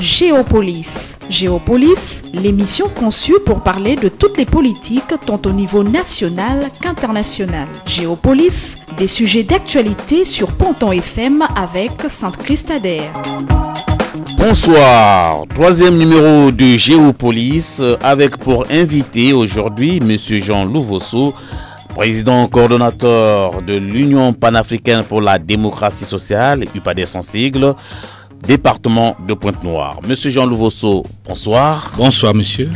Géopolis. Géopolis, l'émission conçue pour parler de toutes les politiques tant au niveau national qu'international. Géopolis, des sujets d'actualité sur Ponton FM avec Sainte Christadère. Bonsoir, troisième numéro de Géopolis avec pour invité aujourd'hui Monsieur Jean Louvosso, président coordonnateur de l'Union panafricaine pour la démocratie sociale, UPADES en sigle département de Pointe-Noire. Monsieur Jean Louvosso, bonsoir. Bonsoir, monsieur.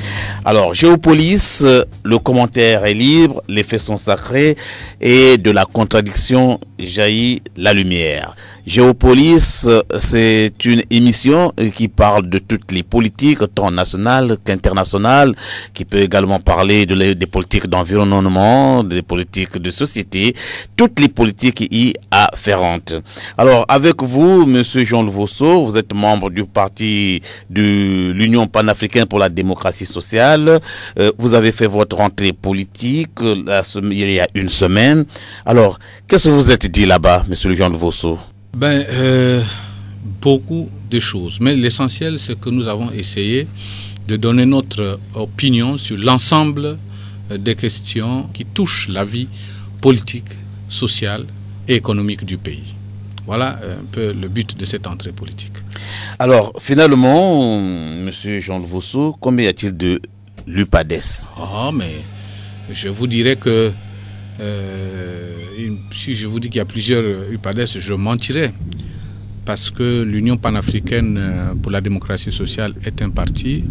Alors, Géopolis, le commentaire est libre, les faits sont sacrés et de la contradiction jaillit la lumière. Géopolis, c'est une émission qui parle de toutes les politiques, tant nationales qu'internationales, qui peut également parler de des politiques d'environnement, des politiques de société, toutes les politiques y afférentes. Alors, avec vous, Monsieur Jean Louvosso, vous êtes membre du parti de l'Union panafricaine pour la démocratie sociale. Euh, vous avez fait votre rentrée politique il y a une semaine. Alors, qu'est-ce que vous êtes dit là-bas, Monsieur Jean Louvosso ben, euh, Beaucoup de choses. Mais l'essentiel, c'est que nous avons essayé de donner notre opinion sur l'ensemble euh, des questions qui touchent la vie politique, sociale et économique du pays. Voilà un peu le but de cette entrée politique. Alors, finalement, Monsieur Jean Vosso, combien y a-t-il de l'UPADES? Ah, mais je vous dirais que euh, si je vous dis qu'il y a plusieurs UPADES, je mentirais. Parce que l'Union panafricaine euh, pour la démocratie sociale est un parti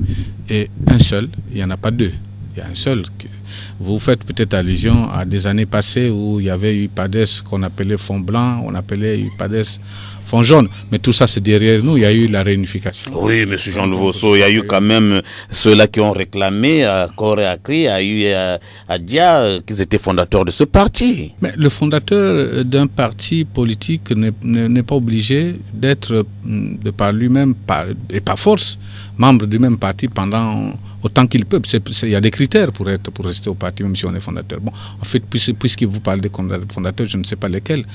et un seul, il n'y en a pas deux. Il y a un seul. Vous faites peut-être allusion à des années passées où il y avait UPADES qu'on appelait fond blanc, on appelait UPADES jaune. Mais tout ça, c'est derrière nous. Il y a eu la réunification. Oui, M. Jean Louvosso, il y a eu quand même ceux-là qui ont réclamé à corps et à cri, il y a eu à, à Dia qu'ils étaient fondateurs de ce parti. Mais le fondateur d'un parti politique n'est pas obligé d'être, de par lui-même, et par force, membre du même parti pendant autant qu'il peut. Il y a des critères pour, être, pour rester au parti, même si on est fondateur. Bon, en fait, puisque vous parlez des fondateurs, je ne sais pas lesquels,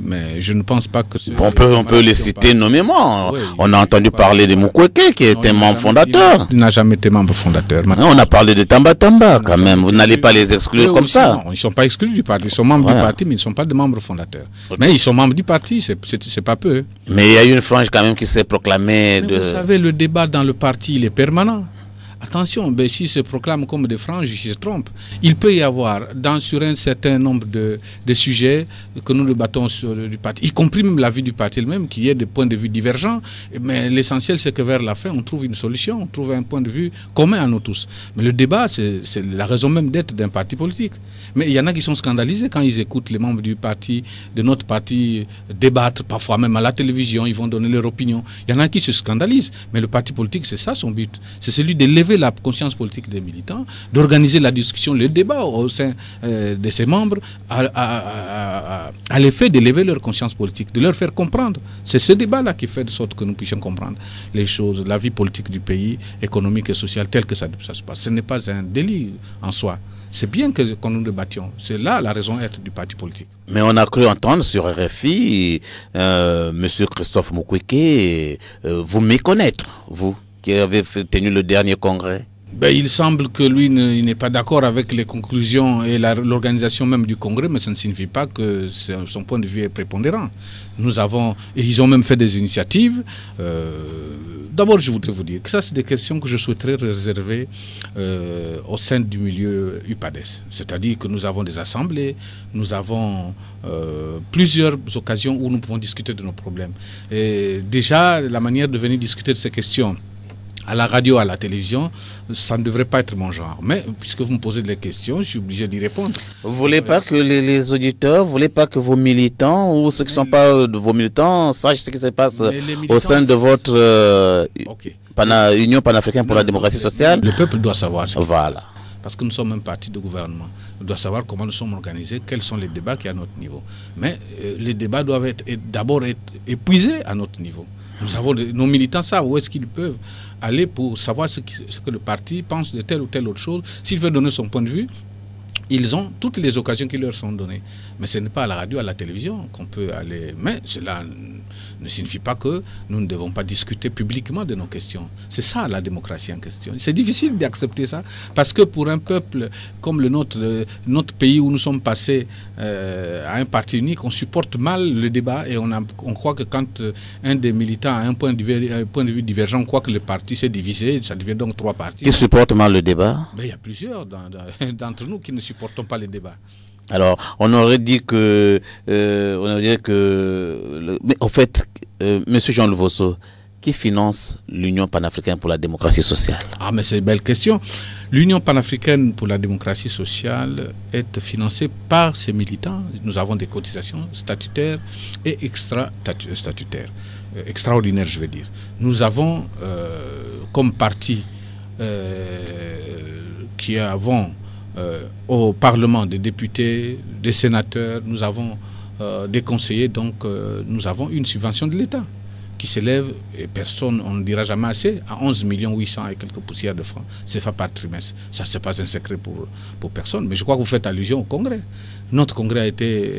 mais je ne pense pas que... on peut, on peut les citer nommément. on a entendu parler de Mukweke, qui était membre fondateur. Il n'a jamais été membre fondateur. on a parlé de Tamba Tamba, quand même. Vous n'allez pas les exclure comme ça. Non, ils ne sont pas exclus du parti. Ils sont membres du parti, mais ils ne sont pas des membres fondateurs. Mais ils sont membres du parti, c'est pas peu. Mais il y a eu une frange quand même qui s'est proclamée de... Vous savez, le débat dans le parti, il est permanent. Attention, ben, s'ils se proclament comme des franges, ils se trompent. Il peut y avoir, dans, sur un certain nombre de, sujets que nous débattons sur du parti, y compris même la vie du parti elle-même, qu'il y ait des points de vue divergents, mais l'essentiel, c'est que vers la fin, on trouve une solution, on trouve un point de vue commun à nous tous. Mais le débat, c'est la raison même d'être d'un parti politique. Mais il y en a qui sont scandalisés quand ils écoutent les membres du parti, de notre parti, débattre, parfois même à la télévision, ils vont donner leur opinion. Il y en a qui se scandalisent. Mais le parti politique, c'est ça son but. C'est celui d'élever la conscience politique des militants, d'organiser la discussion, le débat au sein euh, de ses membres, à, l'effet d'élever leur conscience politique, de leur faire comprendre. C'est ce débat-là qui fait de sorte que nous puissions comprendre les choses, la vie politique du pays, économique et sociale, telle que ça, se passe. Ce n'est pas un délit en soi. C'est bien que, nous débattions. C'est là la raison d'être du parti politique. Mais on a cru entendre sur RFI euh, M. Christophe Mukwege euh, vous méconnaître, vous qui avait tenu le dernier congrès ben, il semble que lui n'est pas d'accord avec les conclusions et l'organisation même du congrès, mais ça ne signifie pas que son point de vue est prépondérant. Nous avons, ils ont même fait des initiatives. Euh, d'abord, je voudrais vous dire que ça, c'est des questions que je souhaiterais réserver euh, au sein du milieu UPADES. C'est-à-dire que nous avons des assemblées, nous avons euh, plusieurs occasions où nous pouvons discuter de nos problèmes. Et déjà, la manière de venir discuter de ces questions, à la radio, à la télévision, ça ne devrait pas être mon genre. Mais puisque vous me posez des questions, je suis obligé d'y répondre. Vous voulez pas que les, auditeurs, vous voulez pas que vos militants ou ceux qui ne sont pas euh, de vos militants sachent ce qui se passe au sein de votre euh, Union panafricaine pour la démocratie sociale Le peuple doit savoir. Ça. Voilà. Parce que nous sommes un parti de gouvernement. On doit savoir comment nous sommes organisés, quels sont les débats qui sont à notre niveau. Mais euh, les débats doivent être, d'abord être épuisés à notre niveau. Nous avons nos militants savent où est-ce qu'ils peuvent aller pour savoir ce, que le parti pense de telle ou telle autre chose. S'il veut donner son point de vue, ils ont toutes les occasions qui leur sont données. Mais ce n'est pas à la radio, à la télévision qu'on peut aller. Mais cela ne signifie pas que nous ne devons pas discuter publiquement de nos questions. C'est ça la démocratie en question. C'est difficile d'accepter ça parce que pour un peuple comme le nôtre, notre pays où nous sommes passés euh, à un parti unique, on supporte mal le débat et on, on croit que quand euh, un des militants a un point de vue, un point de vue divergent, on croit que le parti s'est divisé, ça devient donc trois partis. Qui supportent mal le débat? Ben, Il y a plusieurs d'entre nous qui ne supportent supportons pas les débats. Alors, on aurait dit que, euh, on aurait dit que, mais en fait, euh, Monsieur Jean Levosso, qui finance l'Union panafricaine pour la démocratie sociale? Ah, mais c'est une belle question. L'Union panafricaine pour la démocratie sociale est financée par ses militants. Nous avons des cotisations statutaires et extra-statutaires, euh, extraordinaires, je veux dire. Nous avons comme parti qui avons euh, au Parlement des députés, des sénateurs, nous avons euh, des conseillers, donc euh, nous avons une subvention de l'État qui s'élève, et personne, on ne dira jamais assez, à 11 millions 800 et quelques poussières de francs CFA par trimestre. Ça, ce n'est pas un secret pour, pour personne, mais je crois que vous faites allusion au Congrès. Notre Congrès a été,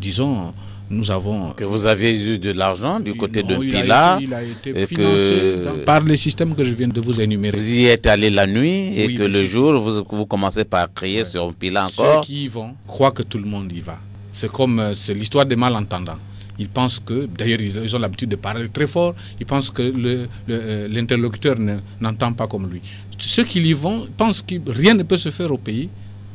disons, nous avons... Que vous aviez eu de l'argent du côté de Pila. Il a été, financé par les systèmes que je viens de vous énumérer. Vous y êtes allé la nuit et que le jour, vous, vous, commencez par crier sur Pila encore. Ceux qui y vont croient que tout le monde y va. C'est comme euh, c'est l'histoire des malentendants. Ils pensent que, d'ailleurs, ils ont l'habitude de parler très fort, ils pensent que euh, l'interlocuteur n'entend pas comme lui. Ceux qui y vont pensent que rien ne peut se faire au pays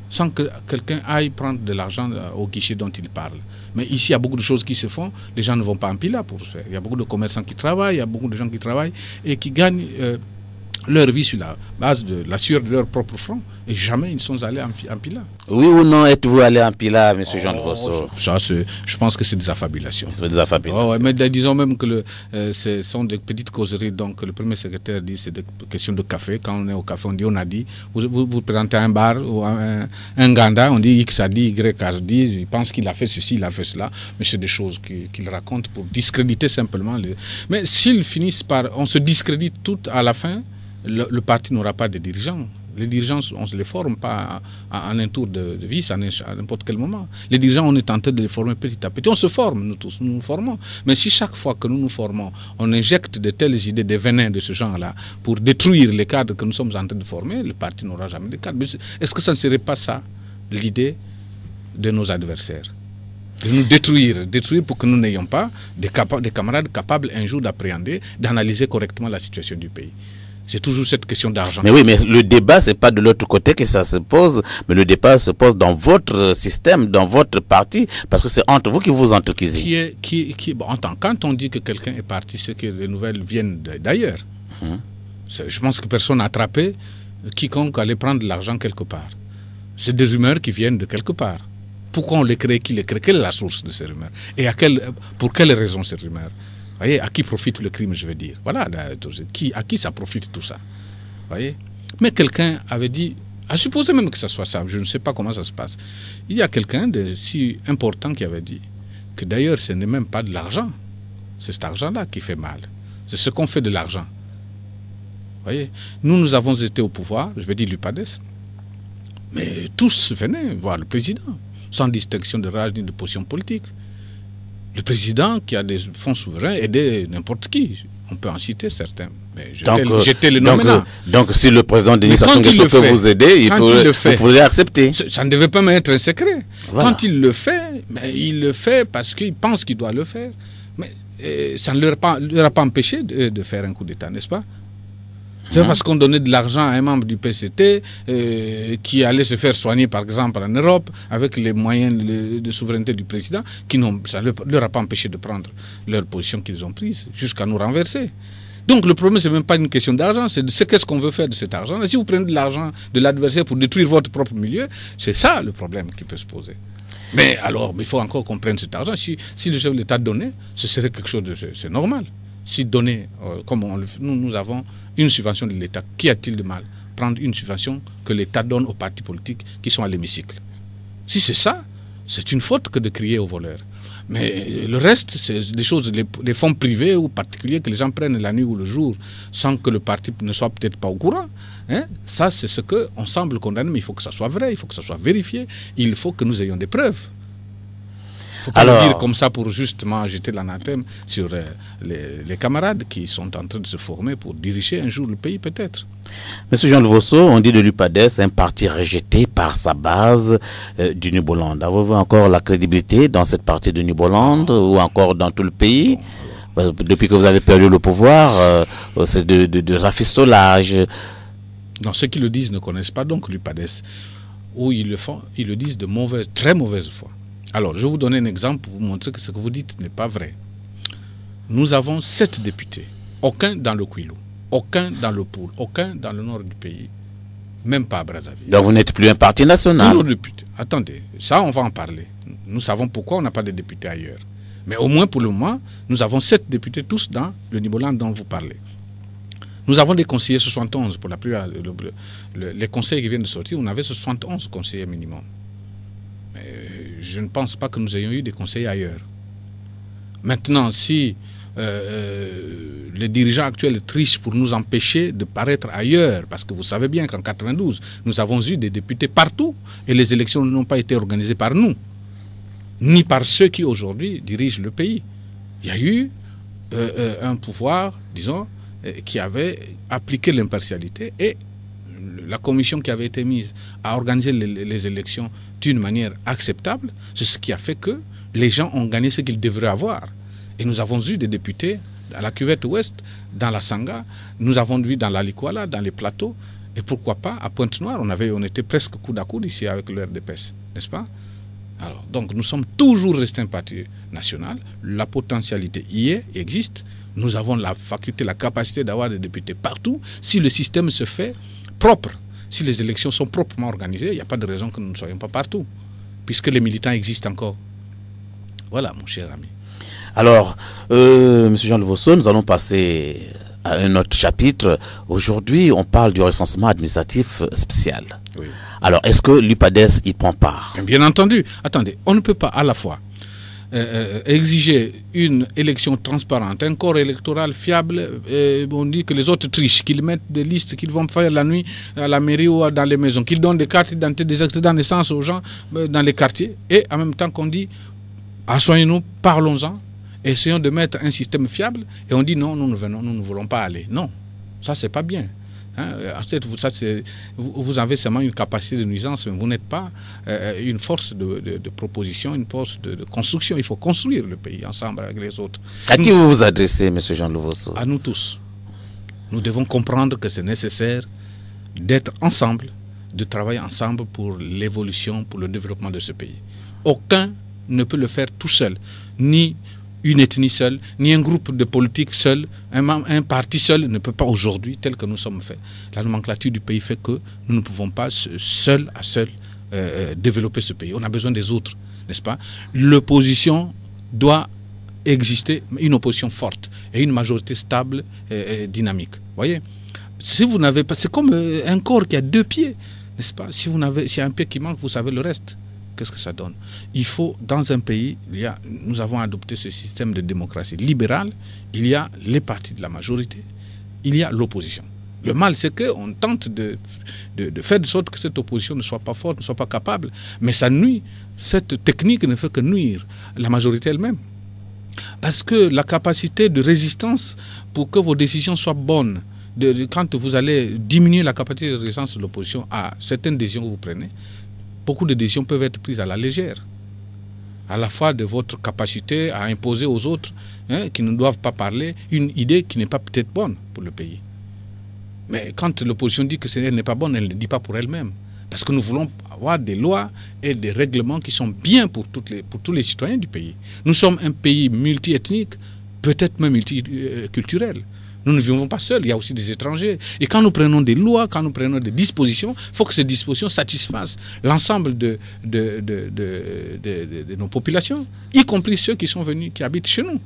sans que quelqu'un aille prendre de l'argent euh, au guichet dont il parle. Mais ici, il y a beaucoup de choses qui se font. Les gens ne vont pas en pile pour faire. Il y a beaucoup de commerçants qui travaillent, il y a beaucoup de gens qui travaillent et qui gagnent euh, leur vie sur la base de la sueur de leur propre front. Et jamais ils ne sont allés en, Pila. Oui ou non, êtes-vous allé en Pila, M. Jean de Vosso Ça, je pense que c'est des affabulations. C'est des affabulations. Oh, mais disons même que le, euh, ce sont des petites causeries. Donc, le premier secrétaire dit c'est des questions de café. Quand on est au café, on dit on a dit. Vous vous, présentez un bar ou un, un, Ganda, on dit X a dit, Y a dit. Il pense qu'il a fait ceci, il a fait cela. Mais c'est des choses qu'il raconte pour discréditer simplement. Les... Mais s'ils finissent par. On se discrédite tout à la fin, le parti n'aura pas de dirigeants. Les dirigeants, on ne les forme pas en un tour de, vis à n'importe quel moment. Les dirigeants, on est tenté de les former petit à petit. On se forme, nous tous, nous nous formons. Mais si chaque fois que nous nous formons, on injecte de telles idées, des venins de ce genre-là, pour détruire les cadres que nous sommes en train de former, le parti n'aura jamais de cadres. Est-ce que ça ne serait pas ça l'idée de nos adversaires? De nous détruire, détruire pour que nous n'ayons pas des, des camarades capables un jour d'appréhender, d'analyser correctement la situation du pays. C'est toujours cette question d'argent. Mais oui, mais le débat, c'est pas de l'autre côté que ça se pose, mais le débat se pose dans votre système, dans votre parti, parce que c'est entre vous qui vous entrecuisez. Qui est, qui, qui, bon, quand on dit que quelqu'un est parti, c'est que les nouvelles viennent d'ailleurs. Hum. Je pense que personne n'a attrapé quiconque allait prendre l'argent quelque part. C'est des rumeurs qui viennent de quelque part. Pourquoi on les crée Qui les crée? Quelle est la source de ces rumeurs? Et à quelle, pour quelles raisons ces rumeurs? Voyez, à qui profite le crime, je veux dire. Voilà, qui, à qui ça profite tout ça? voyez? Mais quelqu'un avait dit, à supposer même que ça soit ça, je ne sais pas comment ça se passe. Il y a quelqu'un de si important qui avait dit que d'ailleurs ce n'est même pas de l'argent, c'est cet argent-là qui fait mal. C'est ce qu'on fait de l'argent. voyez? Nous, nous avons été au pouvoir, je vais dire l'UPADES, mais tous venaient voir le président, sans distinction de rage ni de position politique. Le président qui a des fonds souverains aidait n'importe qui. On peut en citer certains. Mais j'étais le donc, donc, donc, si le président Denis Sassou Nguesso peut vous aider, il peut, le fait, vous pouvez accepter. Ça ne devait pas être un secret. Quand il le fait, mais il le fait parce qu'il pense qu'il doit le faire. Mais euh, ça ne leur a pas, leur a pas empêché de, de faire un coup d'État, n'est-ce pas? C'est parce qu'on donnait de l'argent à un membre du PCT euh, qui allait se faire soigner, par exemple, en Europe, avec les moyens de souveraineté du président, qui ça ne leur a pas empêché de prendre leur position qu'ils ont prise, jusqu'à nous renverser. Donc le problème, ce n'est même pas une question d'argent, c'est ce qu'est-ce qu'on veut faire de cet argent. Et si vous prenez de l'argent de l'adversaire pour détruire votre propre milieu, c'est ça le problème qui peut se poser. Mais alors, il faut encore qu'on prenne cet argent. Si, le chef de l'État donnait, ce serait quelque chose de... Normal. Si donner, euh, comme le nous avons une subvention de l'État. Qu'y a-t-il de mal? Prendre une subvention que l'État donne aux partis politiques qui sont à l'hémicycle. Si c'est ça, c'est une faute que de crier aux voleurs. Mais le reste, c'est des choses, des fonds privés ou particuliers que les gens prennent la nuit ou le jour sans que le parti ne soit peut-être pas au courant. Hein? Ça, c'est ce qu'on semble condamner, mais il faut que ça soit vrai, il faut que ça soit vérifié, il faut que nous ayons des preuves faut pas le dire comme ça pour justement jeter l'anathème sur euh, les, camarades qui sont en train de se former pour diriger un jour le pays peut-être. Monsieur Jean de Vosso, on dit de l'UPADES un parti rejeté par sa base euh, du Nuboland. Avez-vous encore la crédibilité dans cette partie du Nuboland ou encore dans tout le pays? Bah, Depuis que vous avez perdu le pouvoir, euh, c'est de, de, de rafistolage. Non, ceux qui le disent ne connaissent pas donc l'UPADES. Ou ils le font, ils le disent de mauvaise, très mauvaise foi. Alors, je vais vous donner un exemple pour vous montrer que ce que vous dites n'est pas vrai. Nous avons sept députés, aucun dans le Kouilou, aucun dans le Poul, aucun dans le nord du pays, même pas à Brazzaville. Donc vous n'êtes plus un parti national Tous nos députés. Attendez, ça on va en parler. Nous savons pourquoi on n'a pas de députés ailleurs. Mais au moins pour le moment, nous avons sept députés tous dans le Niboland dont vous parlez. Nous avons des conseillers 71 pour la plupart. les conseils qui viennent de sortir, on avait 71 conseillers minimum je ne pense pas que nous ayons eu des conseils ailleurs. Maintenant, si euh, euh, les dirigeants actuels trichent pour nous empêcher de paraître ailleurs, parce que vous savez bien qu'en 92, nous avons eu des députés partout et les élections n'ont pas été organisées par nous, ni par ceux qui aujourd'hui dirigent le pays. Il y a eu euh, un pouvoir, disons, qui avait appliqué l'impartialité et la commission qui avait été mise à organiser les élections d'une manière acceptable, c'est ce qui a fait que les gens ont gagné ce qu'ils devraient avoir. Et nous avons eu des députés à la cuvette ouest, dans la Sangha, nous avons vu dans la dans les plateaux, et pourquoi pas à Pointe-Noire, on, on était presque coude à coude ici avec le RDPS, n'est-ce pas? Alors, donc nous sommes toujours restés un parti national, la potentialité y est, existe, nous avons la faculté, la capacité d'avoir des députés partout si le système se fait propre si les élections sont proprement organisées, il n'y a pas de raison que nous ne soyons pas partout, puisque les militants existent encore. Voilà, mon cher ami. Alors, euh, M. Jean Levosso, nous allons passer à un autre chapitre. Aujourd'hui, on parle du recensement administratif spécial. Alors, est-ce que l'UPADES y prend part? Bien entendu. Attendez, on ne peut pas à la fois euh, euh, exiger une élection transparente, un corps électoral fiable, et on dit que les autres trichent, qu'ils mettent des listes qu'ils vont faire la nuit à la mairie ou dans les maisons, qu'ils donnent des cartes d'identité, des actes de naissance aux gens euh, dans les quartiers, et en même temps qu'on dit, assoignez-nous, parlons-en, essayons de mettre un système fiable, et on dit non, nous ne venons, nous ne voulons pas aller. Non, ça c'est pas bien. Hein, vous, ça, vous, avez seulement une capacité de nuisance, mais vous n'êtes pas euh, une force de, proposition, une force de, construction. Il faut construire le pays ensemble avec les autres. À qui vous vous adressez, M. Jean Louvosso À nous tous. Nous devons comprendre que c'est nécessaire d'être ensemble, de travailler ensemble pour l'évolution, pour le développement de ce pays. Aucun ne peut le faire tout seul, ni une ethnie seule, ni un groupe de politique seul, un, parti seul ne peut pas aujourd'hui, tel que nous sommes faits. La nomenclature du pays fait que nous ne pouvons pas seul à seul euh, euh, développer ce pays. On a besoin des autres, n'est-ce pas? L'opposition doit exister, une opposition forte et une majorité stable et, dynamique. Voyez? Si vous n'avez pas, c'est comme euh, un corps qui a deux pieds, n'est-ce pas? Si vous n'avez, s'il y a un pied qui manque, vous savez le reste qu'est-ce que ça donne? Il faut, dans un pays, nous avons adopté ce système de démocratie libérale, il y a les partis de la majorité, il y a l'opposition. Le mal, c'est qu'on tente de, faire de sorte que cette opposition ne soit pas forte, ne soit pas capable, mais ça nuit. Cette technique ne fait que nuire la majorité elle-même. Parce que la capacité de résistance pour que vos décisions soient bonnes, quand vous allez diminuer la capacité de résistance de l'opposition à certaines décisions que vous prenez, beaucoup de décisions peuvent être prises à la légère. À la fois de votre capacité à imposer aux autres, hein, qui ne doivent pas parler, une idée qui n'est pas peut-être bonne pour le pays. Mais quand l'opposition dit que ce n'est pas bonne, elle ne le dit pas pour elle-même. Parce que nous voulons avoir des lois et des règlements qui sont bien pour, pour tous les citoyens du pays. Nous sommes un pays multiethnique, peut-être même multiculturel. Nous ne vivons pas seuls, il y a aussi des étrangers. Et quand nous prenons des lois, quand nous prenons des dispositions, il faut que ces dispositions satisfassent l'ensemble de, nos populations, y compris ceux qui sont venus, qui habitent chez nous.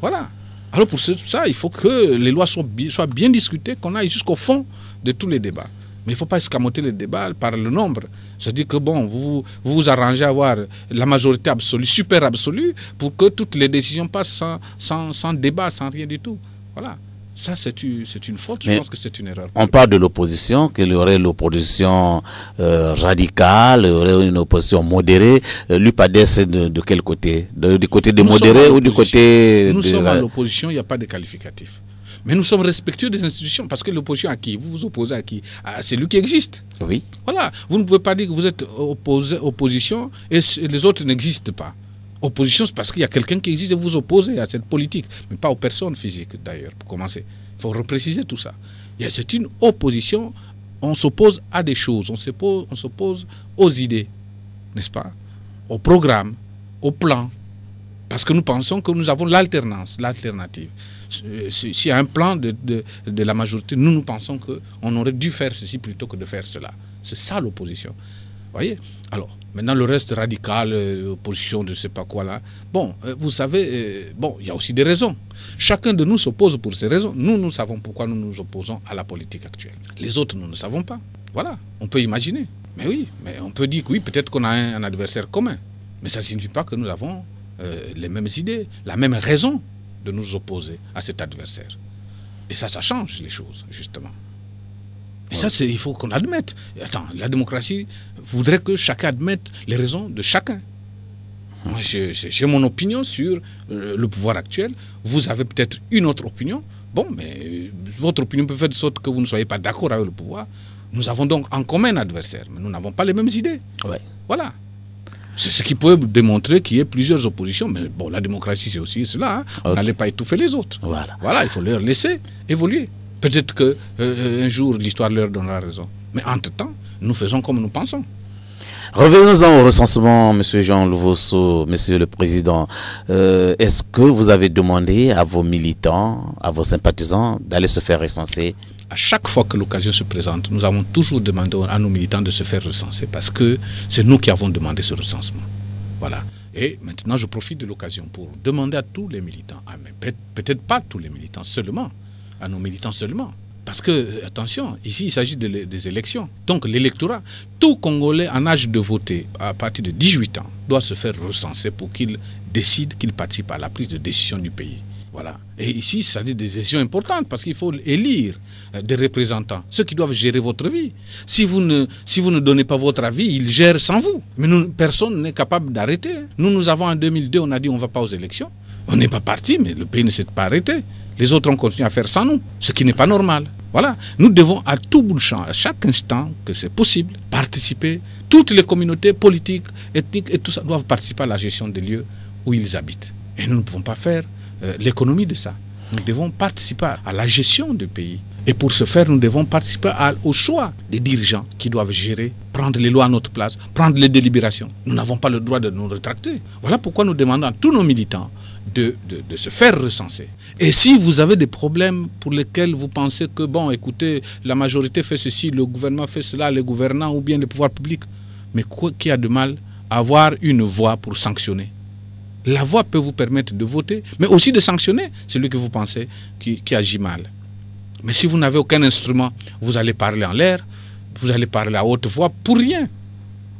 Voilà. Alors pour ça, il faut que les lois soient bien, discutées, qu'on aille jusqu'au fond de tous les débats. Mais il ne faut pas escamoter le débat par le nombre. C'est-à-dire que bon, vous, vous arrangez à avoir la majorité absolue, super absolue, pour que toutes les décisions passent sans débat, sans rien du tout. Voilà. Ça, c'est une, une, faute. Je pense que c'est une erreur. On parle de l'opposition, qu'il y aurait l'opposition euh, radicale, il y aurait une opposition modérée. Euh, L'UPADES, de, de quel côté? Du côté des modérés ou du côté. Nous de sommes la- à l'opposition, il n'y a pas de qualificatif. Mais nous sommes respectueux des institutions parce que l'opposition à qui? Vous vous opposez à qui? À celui qui existe. Oui. Voilà. Vous ne pouvez pas dire que vous êtes opposé, opposition et les autres n'existent pas. Opposition, c'est parce qu'il y a quelqu'un qui existe et vous opposez à cette politique, mais pas aux personnes physiques d'ailleurs, pour commencer. Il faut repréciser tout ça. C'est une opposition, on s'oppose à des choses, on s'oppose, aux idées, n'est-ce pas? Au programme, au plan, parce que nous pensons que nous avons l'alternance, l'alternative. Si- si- S'il y a un plan de, de- de la majorité, nous, nous pensons qu'on aurait dû faire ceci plutôt que de faire cela. C'est ça l'opposition. Voyez Alors, maintenant, le reste radical, euh, opposition de je sais pas quoi là. Bon, euh, vous savez, euh, bon, il y a aussi des raisons. Chacun de nous s'oppose pour ces raisons. Nous, nous savons pourquoi nous nous opposons à la politique actuelle. Les autres, nous ne savons pas. Voilà, on peut imaginer. Mais oui, mais on peut dire que oui, peut-être qu'on a un, adversaire commun. Mais ça ne signifie pas que nous avons les mêmes idées, la même raison de nous opposer à cet adversaire. Et ça, ça change les choses, justement. Et ça, il faut qu'on admette. Et attends, la démocratie voudrait que chacun admette les raisons de chacun. Moi, j'ai mon opinion sur euh, le pouvoir actuel. Vous avez peut-être une autre opinion. Bon, mais euh, votre opinion peut faire de sorte que vous ne soyez pas d'accord avec le pouvoir. Nous avons donc en commun un adversaire, mais nous n'avons pas les mêmes idées. Ouais. Voilà. C'est ce qui peut démontrer qu'il y ait plusieurs oppositions. Mais bon, la démocratie, c'est aussi cela. hein. On n'allait pas étouffer les autres. Voilà. Voilà, il faut leur laisser évoluer. Peut-être que euh, un jour l'histoire leur donnera raison. Mais entre-temps, nous faisons comme nous pensons. Revenons-en au recensement, Monsieur Jean Louvosso, Monsieur le Président. Euh, Est-ce que vous avez demandé à vos militants, à vos sympathisants d'aller se faire recenser? À chaque fois que l'occasion se présente, nous avons toujours demandé à nos militants de se faire recenser parce que c'est nous qui avons demandé ce recensement. Voilà. Et maintenant, je profite de l'occasion pour demander à tous les militants, ah, peut-être pas tous les militants seulement, à nos militants seulement. Parce que, euh, attention, ici, il s'agit des élections. Donc, l'électorat, tout Congolais en âge de voter à partir de 18 ans doit se faire recenser pour qu'il décide, qu'il participe à la prise de décision du pays. Voilà. Et ici, ça dit des décisions importantes parce qu'il faut élire euh, des représentants, ceux qui doivent gérer votre vie. Si vous ne, si vous ne donnez pas votre avis, ils gèrent sans vous. Mais personne n'est capable d'arrêter. Nous, nous avons en 2002, on a dit on ne va pas aux élections. On n'est pas parti, mais le pays ne s'est pas arrêté. Les autres ont continué à faire sans nous, ce qui n'est pas normal. Voilà. Nous devons à tout bout de champ, à chaque instant que c'est possible, participer. Toutes les communautés politiques, ethniques et tout ça doivent participer à la gestion des lieux où ils habitent. Et nous ne pouvons pas faire euh, l'économie de ça. Nous devons participer à la gestion du pays. Et pour ce faire, nous devons participer au choix des dirigeants qui doivent gérer, prendre les lois à notre place, prendre les délibérations. Nous n'avons pas le droit de nous rétracter. Voilà pourquoi nous demandons à tous nos militants de, se faire recenser. Et si vous avez des problèmes pour lesquels vous pensez que, bon, écoutez, la majorité fait ceci, le gouvernement fait cela, les gouvernants ou bien les pouvoirs publics, mais quoi qu'il y a de mal avoir une voix pour sanctionner la voix peut vous permettre de voter, mais aussi de sanctionner celui que vous pensez qui, agit mal. Mais si vous n'avez aucun instrument, vous allez parler en l'air, vous allez parler à haute voix pour rien.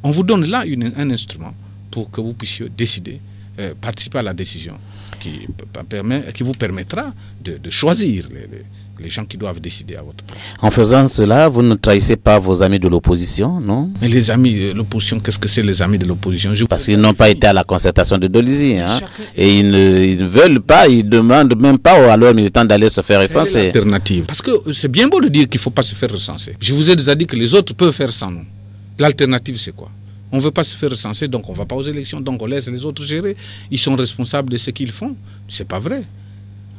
On vous donne là un instrument pour que vous puissiez décider, euh, participer à la décision qui, p- permet, qui vous permettra de, de choisir les, les- les gens qui doivent décider à votre place. En faisant cela, vous ne trahissez pas vos amis de l'opposition, non? Mais les amis de l'opposition, qu'est-ce que c'est les amis de l'opposition? Parce qu'ils n'ont pas été à la concertation de Dolizy. Hein? Et ils ne, ils ne veulent pas, ils demandent même pas à leurs militants d'aller se faire recenser. l'alternative? Parce que euh, c'est bien beau de dire qu'il ne faut pas se faire recenser. Je vous ai déjà dit que les autres peuvent faire sans nous. L'alternative, c'est quoi? On ne veut pas se faire recenser, donc on ne va pas aux élections, donc on laisse les autres gérer. Ils sont responsables de ce qu'ils font. C'est pas vrai.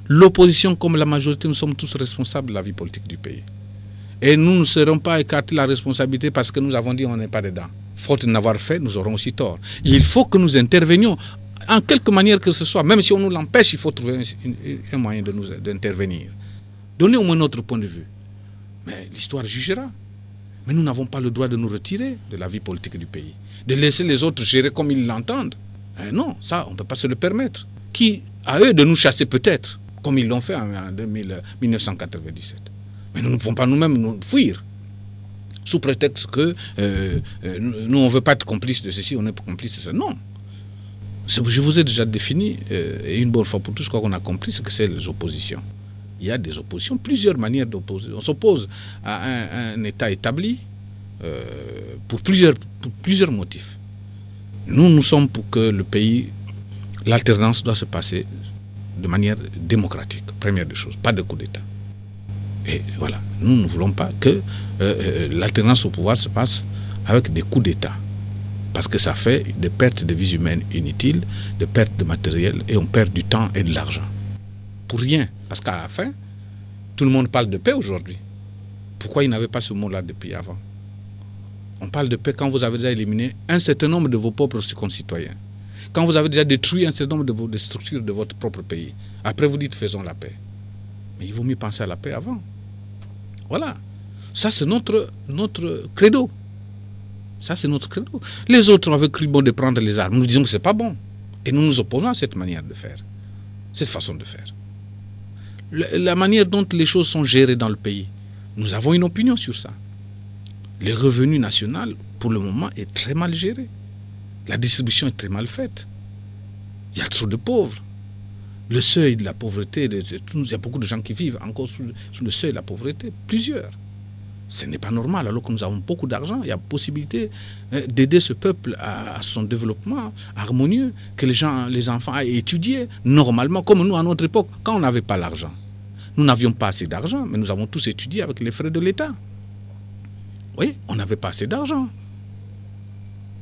L'opposition, comme la majorité, nous sommes tous responsables de la vie politique du pays. Et nous ne serons pas écartés de la responsabilité parce que nous avons dit on n'est pas dedans. Faute de n'avoir fait, nous aurons aussi tort. Il faut que nous intervenions en quelque manière que ce soit. Même si on nous l'empêche, il faut trouver un, moyen d'intervenir. Donnez au moins notre point de vue. Mais l'histoire jugera. Mais nous n'avons pas le droit de nous retirer de la vie politique du pays. De laisser les autres gérer comme ils l'entendent. Hein, non, ça, on ne peut pas se le permettre. Qui, à eux de nous chasser peut-être, comme ils l'ont fait en, en 2000, 1997. Mais nous ne pouvons pas nous-mêmes nous fuir. sous prétexte que euh, euh, nous, on ne veut pas être complice de ceci, on est complice de ça. Non. Je vous ai déjà défini, euh, et une bonne fois pour tous, je crois qu'on a compris ce que c'est les oppositions. Il y a des oppositions, plusieurs manières d'opposer. On s'oppose à un, État établi pour, plusieurs, pour plusieurs motifs. Nous, nous sommes pour que le pays, l'alternance doit se passer de manière démocratique, première des choses, pas de coup d'État. Et voilà, nous ne voulons pas que euh, euh, l'alternance au pouvoir se passe avec des coups d'État. Parce que ça fait des pertes de vies humaines inutiles, des pertes de matériel, et on perd du temps et de l'argent. Pour rien. Parce qu'à la fin, tout le monde parle de paix aujourd'hui. Pourquoi il n'avait pas ce mot-là depuis avant? On parle de paix quand vous avez déjà éliminé un certain nombre de vos propres concitoyens. Quand vous avez déjà détruit un certain nombre de structures de votre propre pays. Après, vous dites faisons la paix. Mais il vaut mieux penser à la paix avant. Voilà. Ça, c'est notre, notre credo. Ça, c'est notre credo. Les autres avaient cru bon de prendre les armes. Nous disons que ce n'est pas bon. Et nous nous opposons à cette manière de faire. Cette façon de faire. La manière dont les choses sont gérées dans le pays. Nous avons une opinion sur ça. Les revenus nationaux, pour le moment, est très mal géré. La distribution est très mal faite. Il y a trop de pauvres le seuil de la pauvreté, il y a beaucoup de gens qui vivent encore sous, le seuil de la pauvreté, plusieurs. Ce n'est pas normal, alors que nous avons beaucoup d'argent, il y a possibilité hein, d'aider ce peuple à, son développement harmonieux, que les gens, les enfants aillent étudier normalement, comme nous à notre époque, quand on n'avait pas l'argent. Nous n'avions pas assez d'argent, mais nous avons tous étudié avec les frais de l'État. Oui, on n'avait pas assez d'argent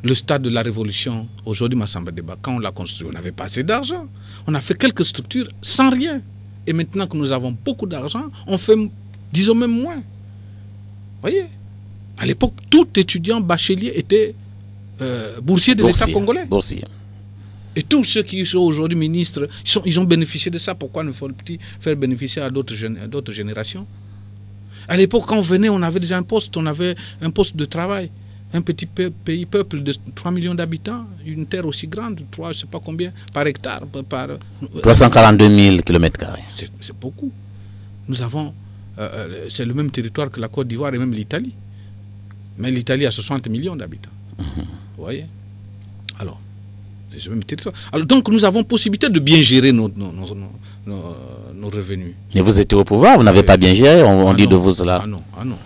le stade de la Révolution, aujourd'hui Massamba Débat, quand on l'a construit, on n'avait pas assez d'argent. On a fait quelques structures sans rien. Et maintenant que nous avons beaucoup d'argent, on fait, disons même moins. Vous voyez À l'époque, tout étudiant bachelier était euh, boursier de l'État congolais. Boursier. Et tous ceux qui sont aujourd'hui ministres, ils, sont, ils ont bénéficié de ça. Pourquoi ne faut-il faire bénéficier à d'autres générations? À l'époque, quand on venait, on avait déjà un poste, on avait un poste de travail un petit pays, peuple de 3 millions d'habitants, une terre aussi grande, 3, je ne sais pas combien, par hectare. Par, 342 000 km. C'est beaucoup. Nous avons, euh, euh, c'est le même territoire que la Côte d'Ivoire et même l'Italie. Mais l'Italie a 60 millions d'habitants. Mhm. Vous voyez? Alors, c'est le même territoire. Alors, donc, nous avons possibilité de bien gérer nos, nos, nos, revenus. Mais vous étiez au pouvoir, vous n'avez pas bien géré, on, ah dit de vous cela. Ah non, ah non.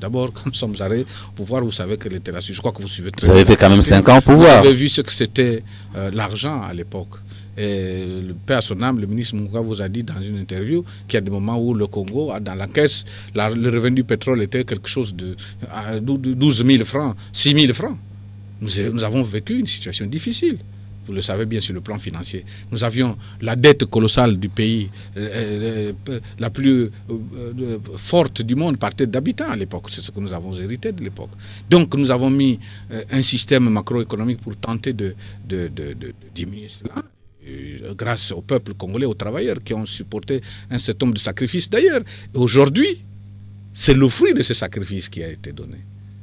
D'abord, quand nous sommes arrivés au pouvoir, vous savez que là-dessus. Je crois que vous suivez très Vous avez fait quand même 5 ans au pouvoir. Vous avez vu ce que c'était euh, l'argent à l'époque. Le père son le ministre Mouga vous a dit dans une interview qu'il y a des moments où le Congo, dans la caisse, le revenu du pétrole était quelque chose de 12 000 francs, 6 000 francs. nous avons vécu une situation difficile vous le savez bien sur le plan financier. Nous avions la dette colossale du pays, euh, euh, la plus euh, forte du monde par tête d'habitants à l'époque. C'est ce que nous avons hérité de l'époque. Donc nous avons mis un système macroéconomique pour tenter de, diminuer cela grâce au peuple congolais, aux travailleurs qui ont supporté un certain nombre de sacrifices d'ailleurs. Aujourd'hui, c'est le fruit de ce sacrifice qui a été donné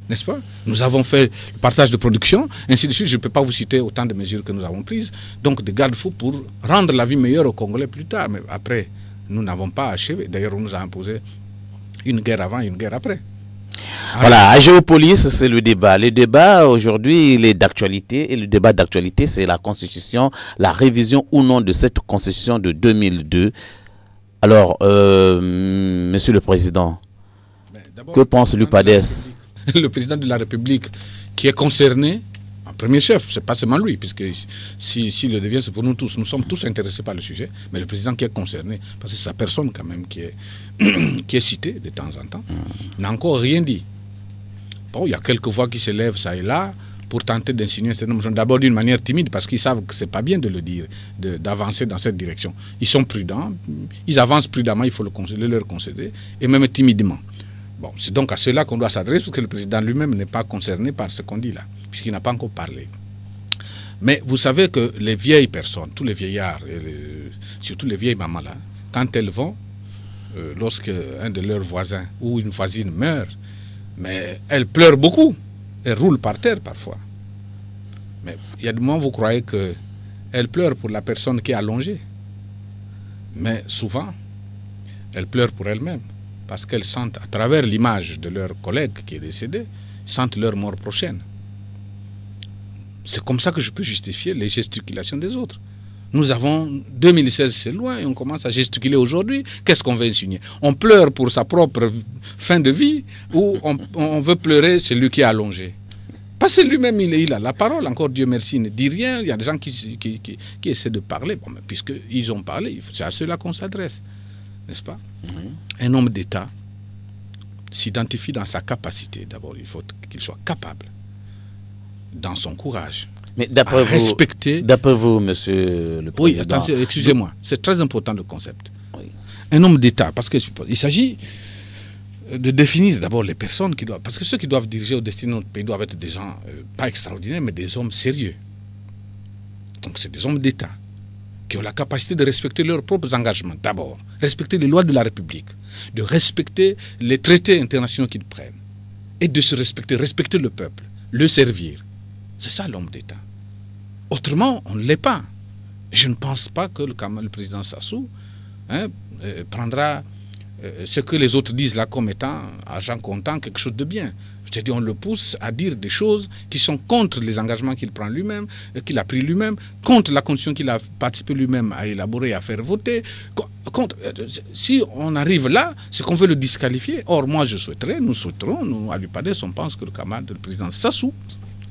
n'est-ce pas? Nous avons fait le partage de production, ainsi de suite. Je ne peux pas vous citer autant de mesures que nous avons prises. Donc, des garde-fous pour rendre la vie meilleure aux Congolais plus tard. Mais après, nous n'avons pas achevé. D'ailleurs, on nous a imposé une guerre avant et une guerre après. Voilà, à Géopolis, c'est le débat. Le débat aujourd'hui, il est d'actualité. Et le débat d'actualité, c'est la constitution, la révision ou non de cette constitution de 2002. Alors, euh, Monsieur le Président, que pense l'UPADES? Le président de la République qui est concerné, premier chef, c'est pas seulement lui, puisque s'il si, le devient, c'est pour nous tous. Nous sommes tous intéressés par le sujet, mais le président qui est concerné, parce que c'est sa personne quand même qui est, qui est citée de temps en temps, n'a encore rien dit. Bon, il y a quelques voix qui s'élèvent ça et là pour tenter d'insinuer ces nombre d'abord d'une manière timide, parce qu'ils savent que c'est pas bien de le dire, d'avancer dans cette direction. Ils sont prudents, ils avancent prudemment, il faut le, le leur concéder, et même timidement. Bon, c'est donc à cela qu'on doit s'adresser, parce que le président lui-même n'est pas concerné par ce qu'on dit là, puisqu'il n'a pas encore parlé. Mais vous savez que les vieilles personnes, tous les vieillards, surtout les vieilles mamans là, quand elles vont, euh, lorsque un de leurs voisins ou une voisine meurt, mais elles pleurent beaucoup, elles roulent par terre parfois. Mais il y a des moments où vous croyez qu'elles pleurent pour la personne qui est allongée. Mais souvent, elles pleurent pour elles-mêmes. Parce qu'elles sentent, à travers l'image de leur collègue qui est décédé, sentent leur mort prochaine. C'est comme ça que je peux justifier les gesticulations des autres. Nous avons 2016, c'est loin, et on commence à gesticuler aujourd'hui. Qu'est-ce qu'on veut insinuer? On pleure pour sa propre fin de vie ou on, veut pleurer celui qui est allongé Parce que lui-même, il, a la parole, encore Dieu merci, il ne dit rien. Il y a des gens qui, essaient de parler. Bon, puisqu'ils ont parlé, c'est à ceux-là qu'on s'adresse, n'est-ce pas? Un homme d'État s'identifie dans sa capacité. D'abord, il faut qu'il soit capable, dans son courage, mais d'après vous, respecter. D'après vous, monsieur le président. Oui, excusez-moi, c'est très important le concept. Un homme d'État, parce qu'il s'agit de définir d'abord les personnes qui doivent. Parce que ceux qui doivent diriger au destin de notre pays doivent être des gens, euh, pas extraordinaires, mais des hommes sérieux. Donc, c'est des hommes d'État qui ont la capacité de respecter leurs propres engagements, d'abord, respecter les lois de la République, de respecter les traités internationaux qu'ils prennent, et de se respecter, respecter le peuple, le servir. C'est ça l'homme d'État. Autrement, on ne l'est pas. Je ne pense pas que le, président Sassou hein, euh, prendra euh, ce que les autres disent là comme étant agent comptant quelque chose de bien. C'est-à-dire on le pousse à dire des choses qui sont contre les engagements qu'il prend lui-même, euh, qu'il a pris lui-même, contre la constitution qu'il a participé lui-même à élaborer à faire voter. Contre, si on arrive là, c'est qu'on veut le disqualifier. Or, moi, je souhaiterais, nous souhaiterons, nous, à l'UPADES, on pense que le camarade, le président Sassou,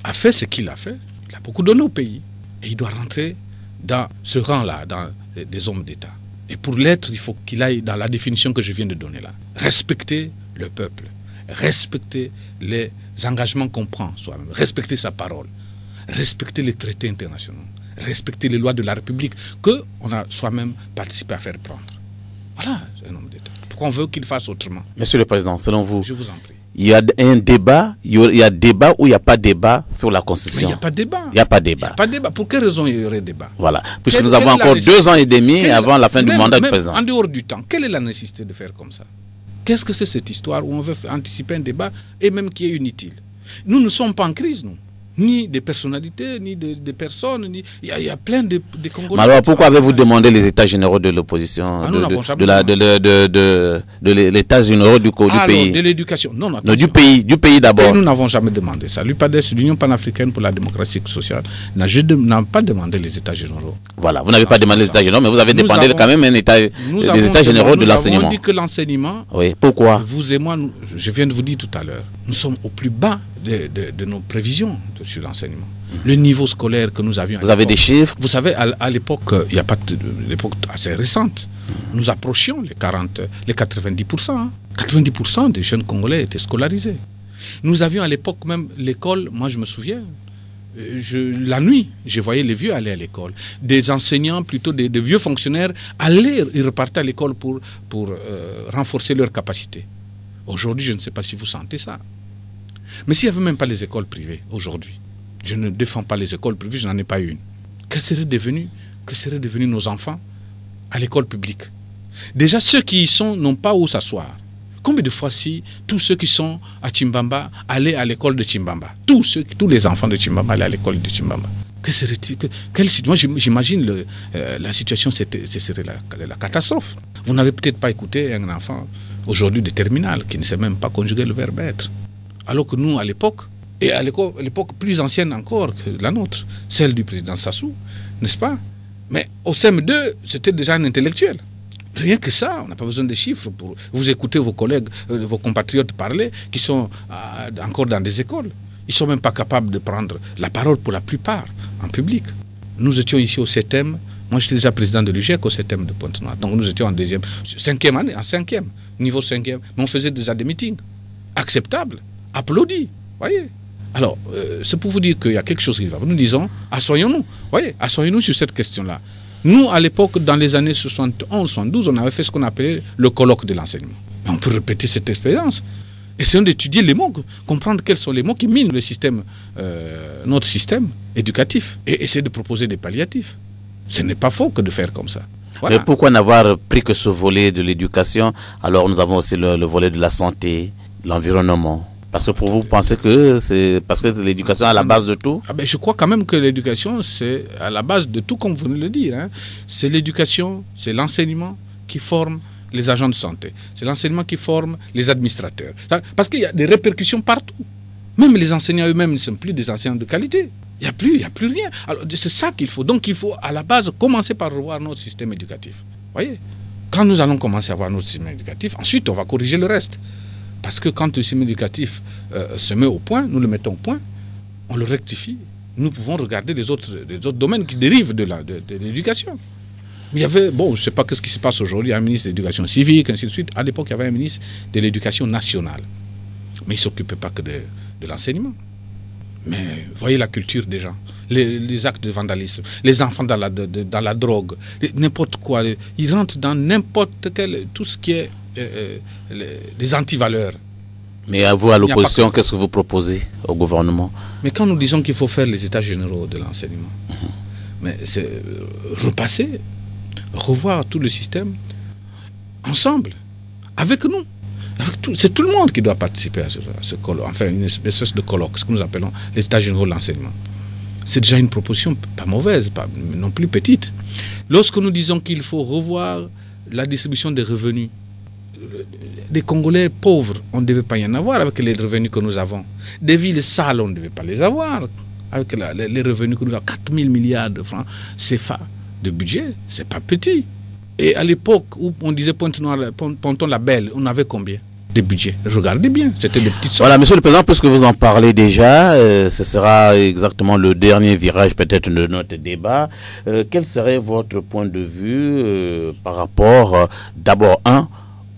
a fait ce qu'il a fait. Il a beaucoup donné au pays. Et il doit rentrer dans ce rang-là, dans des hommes d'État. Et pour l'être, il faut qu'il aille dans la définition que je viens de donner là. Respecter le peuple, respecter les engagements qu'on prend soi-même, respecter sa parole, respecter les traités internationaux, respecter les lois de la République qu'on a soi-même participé à faire prendre. Voilà un homme d'État. Pourquoi on veut qu'il fasse autrement? Monsieur le Président, selon vous, je vous en prie il y a un débat, il y a débat ou il n'y a pas débat sur la Constitution? il n'y a pas débat. Il n'y a pas débat. pas débat. Pour quelle raison il y aurait débat? Voilà. Puisque nous avons encore deux ans et demi avant la fin du mandat du président. En dehors du temps, quelle est la nécessité de faire comme ça? Qu'est-ce que c'est cette histoire où on veut anticiper un débat et même qui est inutile Nous ne sommes pas en crise, nous ni des personnalités, ni des personnes. Ni... Il, y a, plein de, de Congolais. alors pourquoi avez-vous demandé les états généraux de l'opposition ah, de, de, l'état général du, du ah, pays? De l'éducation. Non, non, du pays, du pays d'abord. Nous n'avons jamais demandé ça. L'UPADES, l'Union panafricaine pour la démocratie sociale, n'a pas demandé les états généraux. Voilà, vous n'avez pas demandé les états généraux, mais vous avez demandé quand même un état, des états généraux de l'enseignement. Nous avons dit que l'enseignement. Oui, pourquoi? Vous et moi, je viens de vous dire tout à l'heure, nous sommes au plus bas de, nos prévisions sur l'enseignement. Le niveau scolaire que nous avions. Vous avez des chiffres? Vous savez, à, l'époque, il n'y a pas de l'époque assez récente, nous approchions les 40, les 90%. 90% hein. des jeunes Congolais étaient scolarisés. Nous avions à l'époque même l'école, moi je me souviens, euh, je, la nuit, je voyais les vieux aller à l'école. Des enseignants, plutôt des, vieux fonctionnaires, allaient, ils repartaient à l'école pour, pour euh, renforcer leurs capacités. Aujourd'hui, je ne sais pas si vous sentez ça. Mais s'il n'y avait même pas les écoles privées aujourd'hui, je ne défends pas les écoles privées, je n'en ai pas une. Que seraient devenus, que seraient devenus nos enfants à l'école publique? Déjà, ceux qui y sont n'ont pas où s'asseoir. Combien de fois si tous ceux qui sont à Chimbamba allaient à l'école de Chimbamba? Tous, tous les enfants de Chimbamba allaient à l'école de Chimbamba que serait-il quelle, Moi, j'imagine euh, la situation, ce serait la, la, catastrophe. Vous n'avez peut-être pas écouté un enfant aujourd'hui de terminale qui ne sait même pas conjuguer le verbe être. Alors que nous, à l'époque, et à l'époque plus ancienne encore que la nôtre, celle du président Sassou, n'est-ce pas? Mais au CM2, c'était déjà un intellectuel. Rien que ça, on n'a pas besoin de chiffres pour vous écouter vos collègues, euh, vos compatriotes parler, qui sont euh, encore dans des écoles. Ils ne sont même pas capables de prendre la parole pour la plupart en public. Nous étions ici au 7e. Moi, j'étais déjà président de l'UGEC au 7e de Pointe-Noire. Donc, nous étions en deuxième, cinquième année, en cinquième, niveau cinquième. Mais on faisait déjà des meetings acceptables applaudi. Voyez Alors, euh, c'est pour vous dire qu'il y a quelque chose qui va. Nous disons, assoyons-nous. Voyez, assoyons-nous sur cette question-là. Nous, à l'époque, dans les années 71, 72, on avait fait ce qu'on appelait le colloque de l'enseignement. On peut répéter cette expérience. Essayons d'étudier les mots, comprendre quels sont les mots qui minent le système, euh, notre système éducatif, et essayer de proposer des palliatifs. Ce n'est pas faux que de faire comme ça. Mais pourquoi n'avoir pris que ce volet de l'éducation? Alors nous avons aussi le volet de la santé, l'environnement. Parce que pour vous, pensez que c'est parce que l'éducation est à la base de tout? Ah ben, Je crois quand même que l'éducation, c'est à la base de tout, comme vous venez de le dire. Hein. C'est l'éducation, c'est l'enseignement qui forme les agents de santé. C'est l'enseignement qui forme les administrateurs. Parce qu'il y a des répercussions partout. Même les enseignants eux-mêmes ne sont plus des enseignants de qualité. Il n'y a plus, a plus rien. Alors c'est ça qu'il faut. Donc il faut à la base commencer par revoir notre système éducatif. Voyez? Quand nous allons commencer à voir notre système éducatif, ensuite on va corriger le reste. Parce que quand le système éducatif euh, se met au point, nous le mettons au point, on le rectifie. Nous pouvons regarder les autres, les autres domaines qui dérivent de l'éducation. Il y avait, bon, je ne sais pas ce qui se passe aujourd'hui, un ministre de l'éducation civique, ainsi de suite. À l'époque, il y avait un ministre de l'éducation nationale. Mais il ne s'occupait pas que de, l'enseignement. Mais voyez la culture des gens, les, actes de vandalisme, les enfants dans la, dans la drogue, n'importe quoi. Ils rentrent dans n'importe quel, tout ce qui est euh, les, antivaleurs. Mais à vous, à l'opposition, qu'est-ce que vous proposez au gouvernement? Mais quand nous disons qu'il faut faire les états généraux de l'enseignement, mais c'est euh, repasser revoir tout le système ensemble, avec nous. C'est tout le monde qui doit participer à ce, colloque, enfin une espèce de colloque, ce que nous appelons les états généraux de l'enseignement. C'est déjà une proposition pas mauvaise, pas non plus petite. Lorsque nous disons qu'il faut revoir la distribution des revenus, des Congolais pauvres, on ne devait pas y en avoir avec les revenus que nous avons. Des villes sales, on ne devait pas les avoir avec les revenus que nous avons. 4 000 milliards de francs CFA de budget, c'est pas petit. Et à l'époque où on disait Pointe-Noire, la Belle, on avait combien de budget? Regardez bien, c'était des petites sommes. Voilà, Monsieur le Président, puisque vous en parlez déjà, euh, ce sera exactement le dernier virage peut-être de notre débat. Euh, quel serait votre point de vue euh, par rapport, d'abord, un,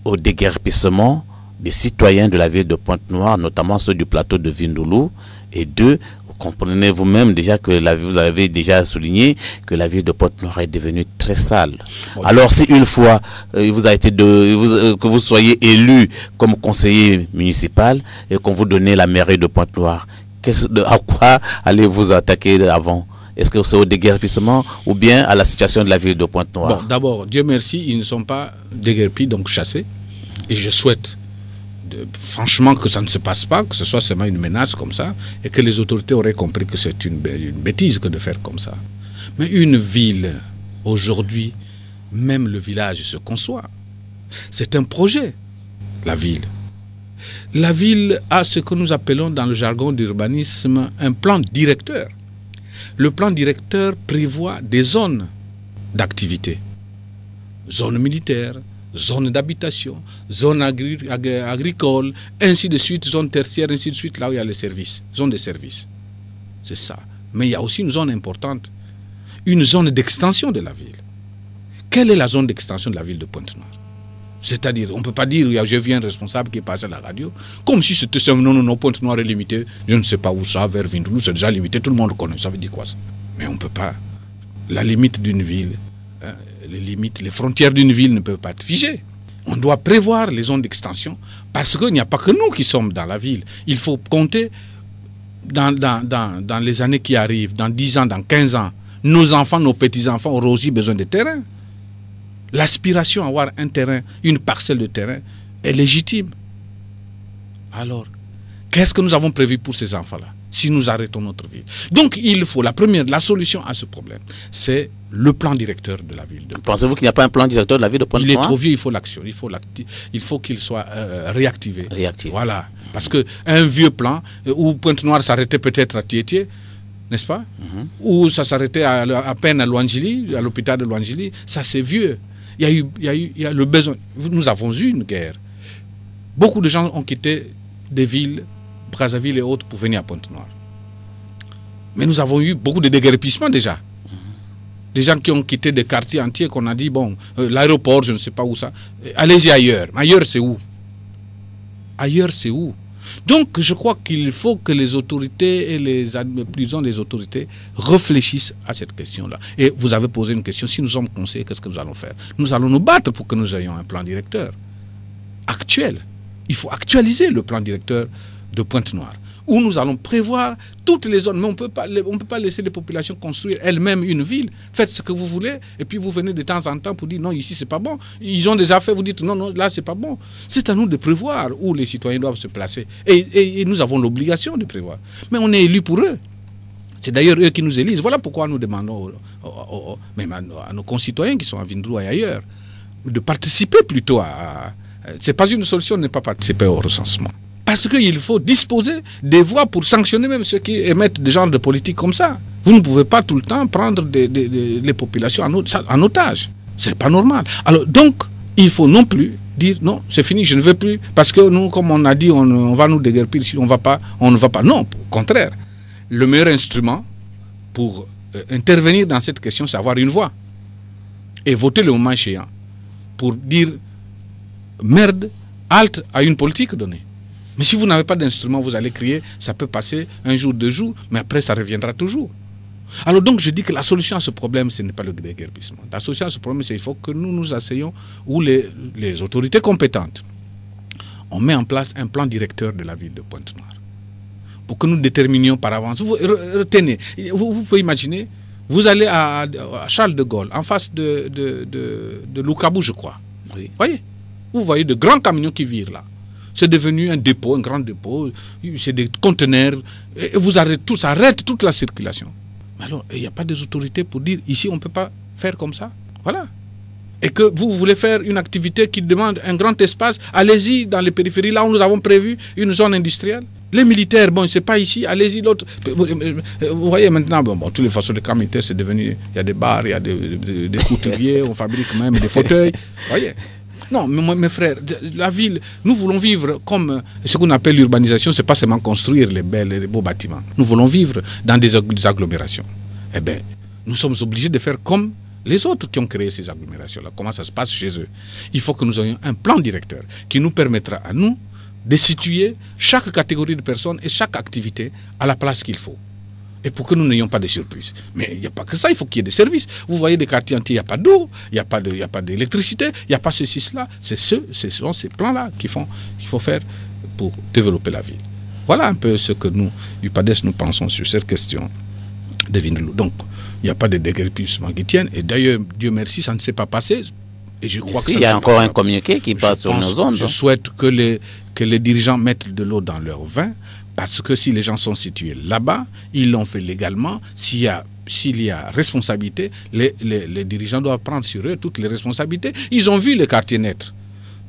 au déguerpissement des citoyens de la ville de Pointe-Noire, notamment ceux du plateau de Vindoulou, et deux, comprenez vous-même déjà que la, vous avez déjà souligné que la ville de Pointe-Noire est devenue très sale. Alors si une fois euh, vous a été de, euh, que vous soyez élu comme conseiller municipal et qu'on vous donne la mairie de Pointe-Noire, à quoi allez-vous attaquer avant? Est-ce que c'est au déguerpissement ou bien à la situation de la ville de Pointe-Noire bon, D'abord, Dieu merci, ils ne sont pas déguerpis, donc chassés. Et je souhaite franchement que ça ne se passe pas, que ce soit seulement une menace comme ça, et que les autorités auraient compris que c'est une, bêtise que de faire comme ça. Mais une ville, aujourd'hui, même le village se conçoit. C'est un projet, la ville. La ville a ce que nous appelons dans le jargon d'urbanisme un plan directeur. Le plan directeur prévoit des zones d'activité. Zone militaire, zone d'habitation, zone agricole, ainsi de suite, zone tertiaire, ainsi de suite, là où il y a les services, zone de services. C'est ça. Mais il y a aussi une zone importante, une zone d'extension de la ville. Quelle est la zone d'extension de la ville de Pointe-Noire? C'est-à-dire, on ne peut pas dire, je viens responsable qui passe à la radio, comme si c'était non, non, non, Pointe-Noire est limité, je ne sais pas où ça, vers Vindoulou, c'est déjà limité, tout le monde connaît, ça veut dire quoi ça? Mais on ne peut pas. La limite d'une ville, hein, les limites, les frontières d'une ville ne peuvent pas être figées. On doit prévoir les zones d'extension parce qu'il n'y a pas que nous qui sommes dans la ville. Il faut compter dans, dans, les années qui arrivent, dans 10 ans, dans 15 ans. Nos enfants, nos petits-enfants auront aussi besoin de terrain. L'aspiration à avoir un terrain, une parcelle de terrain est légitime. Alors, qu'est-ce que nous avons prévu pour ces enfants-là si nous arrêtons notre vie? Donc il faut, la première, la solution à ce problème, c'est le plan directeur de la ville de Pensez-vous qu'il n'y a pas un plan directeur de la ville de Pointe-Noire Il est trop vieux, il faut l'action, il faut, il faut qu'il soit euh, réactivé. Réactivé. Voilà. Parce qu'un vieux plan euh, où Pointe-Noire s'arrêtait peut-être à Tietie, n'est-ce pas? Mhm. Ou ça s'arrêtait à, peine à Loangili, à l'hôpital de Loangili, ça c'est vieux. Il y, a eu, il, y a eu, il y a le besoin. Nous avons eu une guerre. Beaucoup de gens ont quitté des villes Brazzaville et autres pour venir à Pointe-Noire. Mais nous avons eu beaucoup de déguerpissements déjà. Des gens qui ont quitté des quartiers entiers qu'on a dit, bon, euh, l'aéroport, je ne sais pas où ça. Allez-y ailleurs. Ailleurs, c'est où? Ailleurs, c'est où? Donc, je crois qu'il faut que les autorités et les disons les autorités réfléchissent à cette question-là. Et vous avez posé une question si nous sommes conseillers, qu'est-ce que nous allons faire? Nous allons nous battre pour que nous ayons un plan directeur actuel. Il faut actualiser le plan directeur de Pointe-Noire, où nous allons prévoir toutes les zones. Mais on ne peut pas laisser les populations construire elles-mêmes une ville. Faites ce que vous voulez, et puis vous venez de temps en temps pour dire non, ici c'est pas bon. Ils ont des affaires, vous dites non, non, là c'est pas bon. C'est à nous de prévoir où les citoyens doivent se placer. Et, nous avons l'obligation de prévoir. Mais on est élu pour eux. C'est d'ailleurs eux qui nous élisent. Voilà pourquoi nous demandons même à, nos concitoyens qui sont à Vindrou et ailleurs de participer plutôt à... C'est pas une solution de ne pas participer au recensement. Parce qu'il faut disposer des voies pour sanctionner même ceux qui émettent des genres de politique comme ça. Vous ne pouvez pas tout le temps prendre les populations en, otage. C'est pas normal. Alors donc, il faut non plus dire non, c'est fini, je ne veux plus. Parce que nous, comme on a dit, on, va nous déguerpir si on, va pas, on ne va pas. Non, au contraire. Le meilleur instrument pour euh, intervenir dans cette question, c'est avoir une voix. Et voter le moment échéant. Pour dire merde, halte à une politique donnée. Mais si vous n'avez pas d'instrument, vous allez crier, ça peut passer un jour, deux jours, mais après ça reviendra toujours. Alors donc je dis que la solution à ce problème, ce n'est pas le déguerpissement. La solution à ce problème, c'est qu'il faut que nous nous asseyons, où les, les, autorités compétentes, on met en place un plan directeur de la ville de Pointe-Noire. Pour que nous déterminions par avance. Vous retenez, vous, pouvez imaginer, vous allez à, Charles de Gaulle, en face de, de, de, de Loukabou, je crois. Oui. Voyez Vous voyez de grands camions qui virent là. C'est devenu un dépôt, un grand dépôt. C'est des conteneurs. Et vous arrêtez tout, ça arrête toute la circulation. Mais alors, il n'y a pas des autorités pour dire ici, on ne peut pas faire comme ça. Voilà. Et que vous voulez faire une activité qui demande un grand espace, allez-y dans les périphéries, là où nous avons prévu une zone industrielle. Les militaires, bon, c'est pas ici, allez-y l'autre. Vous voyez maintenant, bon, toutes les façons de camp c'est devenu, il y a des bars, il y a des, des couturiers, on fabrique même des fauteuils. Vous voyez non, mais mes frères, la ville, nous voulons vivre comme ce qu'on appelle l'urbanisation, c'est pas seulement construire les belles, les beaux bâtiments. Nous voulons vivre dans des, agglomérations. Eh bien, nous sommes obligés de faire comme les autres qui ont créé ces agglomérations-là. Comment ça se passe chez eux? Il faut que nous ayons un plan directeur qui nous permettra à nous de situer chaque catégorie de personnes et chaque activité à la place qu'il faut et pour que nous n'ayons pas de surprises. Mais il n'y a pas que ça, il faut qu'il y ait des services. Vous voyez des quartiers entiers, il n'y a pas d'eau, il n'y a pas d'électricité, il n'y a pas ceci, cela. C'est ce, ce sont ces plans-là qu'il faut faire pour développer la ville. Voilà un peu ce que nous, UPADES, nous pensons sur cette question de Vindalou. Donc, il n'y a pas de déguerpissement qui tienne. Et d'ailleurs, Dieu merci, ça ne s'est pas passé. Et je crois que il y a encore un communiqué qui passe sur nos ondes. Je souhaite que les, que les dirigeants mettent de l'eau dans leur vin parce que si les gens sont situés là-bas, ils l'ont fait légalement. S'il y a y a responsabilité, les, les, dirigeants doivent prendre sur eux toutes les responsabilités. Ils ont vu le quartier naître.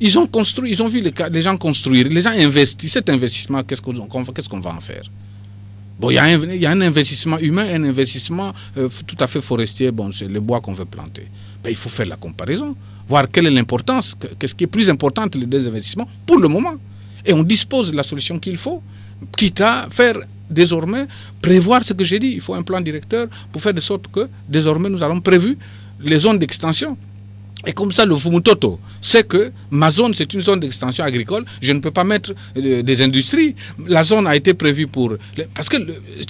Ils ont construit, ils ont vu les, les gens construire, les gens investissent. Cet investissement, qu'est-ce qu'on va en faire? Bon, il y, a un, il y, a un, investissement humain, un investissement euh, tout à fait forestier. Bon, c'est le bois qu'on veut planter. Ben, il faut faire la comparaison, voir quelle est l'importance, qu'est-ce qui est plus important les deux investissements pour le moment. Et on dispose de la solution qu'il faut quitte à faire désormais prévoir ce que j'ai dit. Il faut un plan directeur pour faire de sorte que désormais nous allons prévu les zones d'extension. Et comme ça, le Fumutoto sait que ma zone, c'est une zone d'extension agricole. Je ne peux pas mettre euh, des industries. La zone a été prévue pour... Parce que,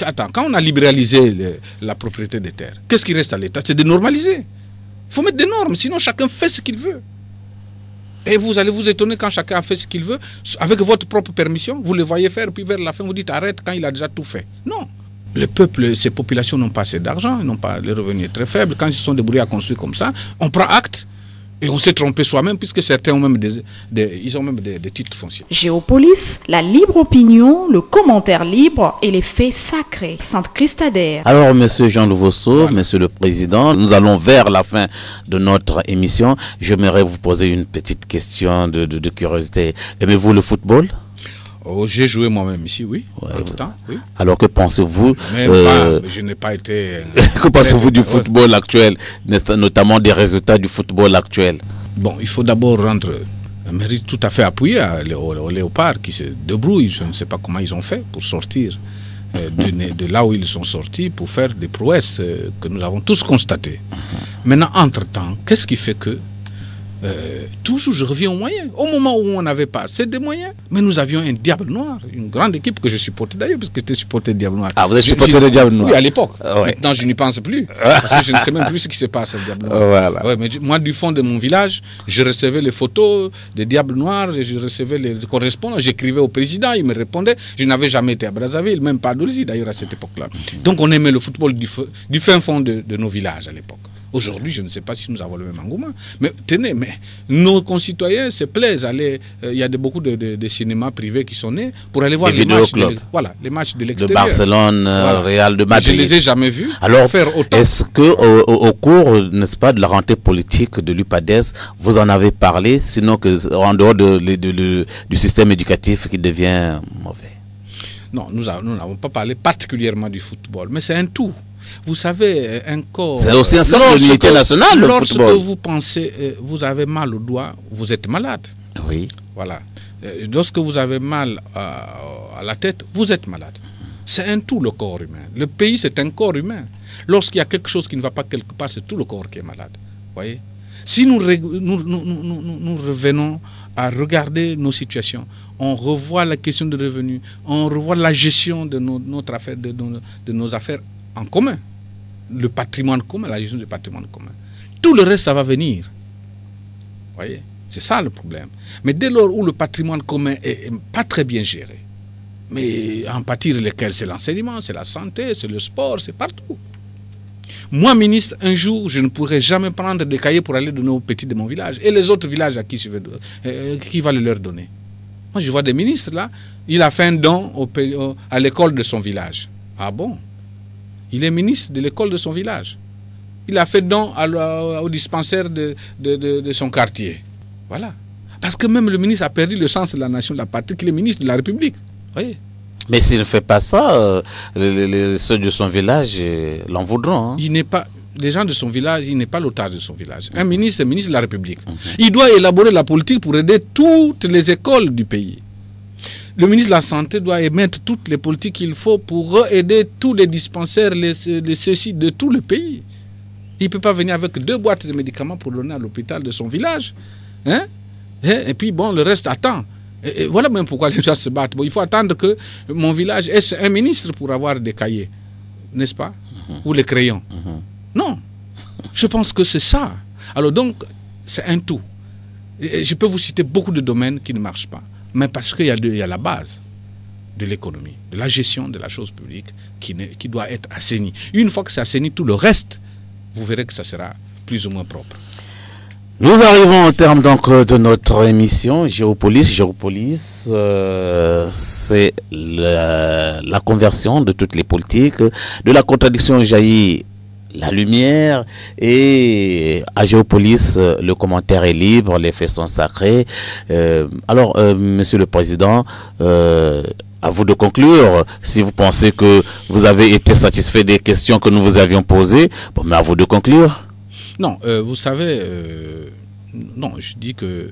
attends, quand on a libéralisé la propriété des terres, qu'est-ce qui reste à l'État? C'est de normaliser. Il faut mettre des normes, sinon chacun fait ce qu'il veut. Et vous allez vous étonner quand chacun a fait ce qu'il veut, avec votre propre permission. Vous le voyez faire, puis vers la fin, vous dites arrête quand il a déjà tout fait. Non. Le peuple, ces populations n'ont pas assez d'argent, n'ont pas les revenus très faibles. Quand ils sont débrouillés à construire comme ça, on prend acte et on s'est trompé soi-même puisque certains ont même des, ils ont même des, titres fonciers. Géopolis, la libre opinion, le commentaire libre et les faits sacrés. Sainte Christadère. Alors, Monsieur Jean Louvosso, Monsieur le Président, nous allons vers la fin de notre émission. J'aimerais vous poser une petite question de, de curiosité. Aimez-vous le football? Oh, j'ai joué moi-même ici, oui. Alors que pensez-vous euh, Je n'ai pas été. que pensez-vous du football actuel, notamment des résultats du football actuel? Bon, il faut d'abord rendre un mérite tout à fait appuyé aux, léopards qui se débrouillent. Je ne sais pas comment ils ont fait pour sortir euh, de, de, là où ils sont sortis pour faire des prouesses euh, que nous avons tous constatées. Maintenant, entre-temps, qu'est-ce qui fait que euh, toujours je reviens aux moyens. Au moment où on n'avait pas assez de moyens, mais nous avions un Diable Noir, une grande équipe que je supportais d'ailleurs, parce que j'étais supporté Diable Noir. Ah, vous êtes supporté de Diable Noir Oui, à l'époque. Ah, Maintenant, je n'y pense plus, parce que je ne sais même plus ce qui se passe à Diable Noir. Voilà. Ouais, mais moi, du fond de mon village, je recevais les photos des Diables Noirs, je recevais les correspondants, j'écrivais au président, il me répondait. Je n'avais jamais été à Brazzaville, même pas à d'ailleurs à cette époque-là. Donc on aimait le football du, du fin fond de, de nos villages à l'époque. Aujourd'hui, je ne sais pas si nous avons le même engouement. Mais tenez, mais nos concitoyens se plaisent. Aller, euh, il y a de, beaucoup de, cinémas privés qui sont nés pour aller voir les, matchs. De, voilà, les matchs de l'extérieur. De Barcelone, euh, Real de Madrid. Je ne les ai jamais vus. Alors, est-ce que au, cours, n'est-ce pas, de la rentrée politique de l'UPADES, vous en avez parlé, sinon que en dehors de, du système éducatif qui devient mauvais? Non, nous n'avons pas parlé particulièrement du football, mais c'est un tout. Vous savez, un corps. C'est aussi un centre de l'unité nationale, le lorsque football. vous pensez, euh, vous avez mal au doigt, vous êtes malade. Oui. Voilà. Euh, lorsque vous avez mal à, la tête, vous êtes malade. C'est un tout le corps humain. Le pays, c'est un corps humain. Lorsqu'il y a quelque chose qui ne va pas quelque part, c'est tout le corps qui est malade. Voyez? Si nous, nous, nous, revenons à regarder nos situations, on revoit la question de revenus, on revoit la gestion de, notre affaire, de, de nos affaires en commun. Le patrimoine commun, la gestion du patrimoine commun. Tout le reste, ça va venir. voyez C'est ça le problème. Mais dès lors où le patrimoine commun est, pas très bien géré, mais en partir lesquels c'est l'enseignement, c'est la santé, c'est le sport, c'est partout. Moi, ministre, un jour, je ne pourrai jamais prendre des cahiers pour aller donner aux petits de mon village. Et les autres villages à qui je vais, euh, qui va le leur donner Moi, je vois des ministres là, il a fait un don à l'école de son village. Ah bon? Il est ministre de l'école de son village. Il a fait don au dispensaire de, son quartier. Voilà. Parce que même le ministre a perdu le sens de la nation, de la patrie, qu'il est ministre de la République. Voyez mais s'il ne fait pas ça, euh, ceux de son village euh, l'en voudront. Hein. Il n'est pas, les gens de son village, il n'est pas l'otage de son village. Un ministre, est ministre de la République. Mhm. Il doit élaborer la politique pour aider toutes les écoles du pays le ministre de la Santé doit émettre toutes les politiques qu'il faut pour aider tous les dispensaires, les, les ceci de tout le pays. Il ne peut pas venir avec deux boîtes de médicaments pour donner à l'hôpital de son village. Hein? Et puis, bon, le reste attend. Et, voilà même pourquoi les gens se battent. Bon, il faut attendre que mon village ait un ministre pour avoir des cahiers, n'est-ce pas? Ou les crayons. Non. Je pense que c'est ça. Alors donc, c'est un tout. Et je peux vous citer beaucoup de domaines qui ne marchent pas mais parce qu'il y, a la base de l'économie, de la gestion de la chose publique qui, qui doit être assainie. Une fois que c'est assaini, tout le reste, vous verrez que ça sera plus ou moins propre. Nous arrivons au terme donc de notre émission Géopolis. Géopolis, euh, c'est la, la, conversion de toutes les politiques, de la contradiction jaillit la lumière et à Géopolis, euh, le commentaire est libre, les faits sont sacrés. Euh, alors, euh, Monsieur le Président, à vous de conclure. Si vous pensez que vous avez été satisfait des questions que nous vous avions posées, mais à vous de conclure. Non, vous savez, non, je dis que